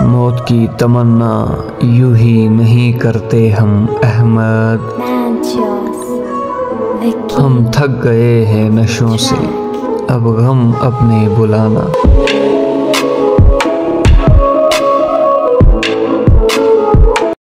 मौत की तमन्ना यूँ ही नहीं करते हम, अहमद। हम थक गए हैं नशों से, अब गम अपने बुलाना।